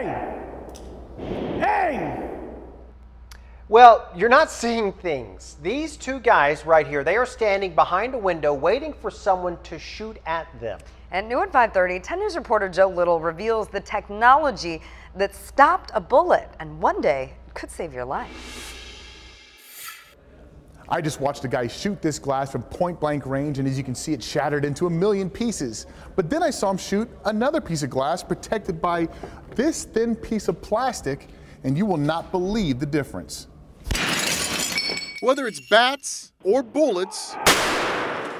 Hey! Hey! Well, you're not seeing things. These two guys right here, they are standing behind a window waiting for someone to shoot at them. And New at 530, 10 News reporter Joe Little reveals the technology that stopped a bullet and one day could save your life. I just watched a guy shoot this glass from point blank range, and as you can see, it shattered into a million pieces. But then I saw him shoot another piece of glass protected by this thin piece of plastic, and you will not believe the difference. Whether it's bats or bullets,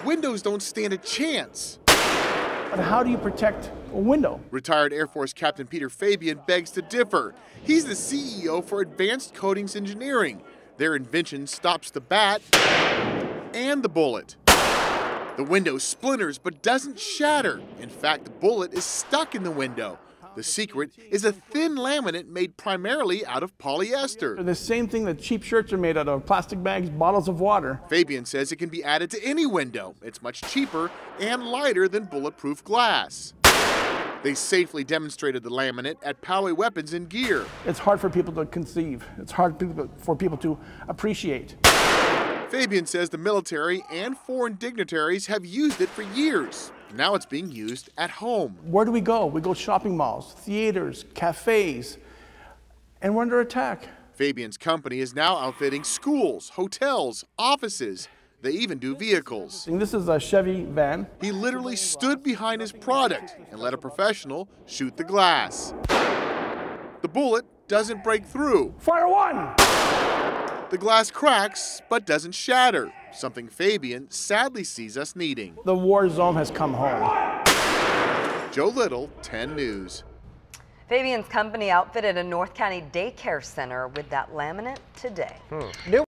windows don't stand a chance. But how do you protect a window? Retired Air Force Captain Peter Fabian begs to differ. He's the CEO for Advanced Coatings Engineering. Their invention stops the bat and the bullet. The window splinters but doesn't shatter. In fact, the bullet is stuck in the window. The secret is a thin laminate made primarily out of polyester. The same thing that cheap shirts are made out of plastic bags, bottles of water. Fabian says it can be added to any window. It's much cheaper and lighter than bulletproof glass. They safely demonstrated the laminate at Poway Weapons and Gear. It's hard for people to conceive. It's hard for people to appreciate. Fabian says the military and foreign dignitaries have used it for years. Now it's being used at home. Where do we go? We go shopping malls, theaters, cafes, and we're under attack. Fabian's company is now outfitting schools, hotels, offices. They even do vehicles. And this is a Chevy van. He literally stood behind his product and let a professional shoot the glass. The bullet doesn't break through. Fire one! The glass cracks but doesn't shatter, something Fabian sadly sees us needing. The war zone has come home. Joe Little, 10 News. Fabian's company outfitted a North County daycare center with that laminate today. Hmm. New